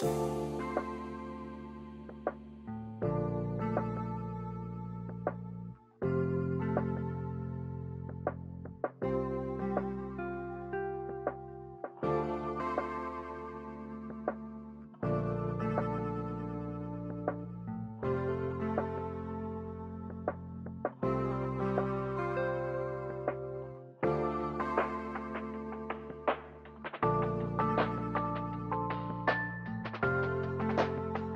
Música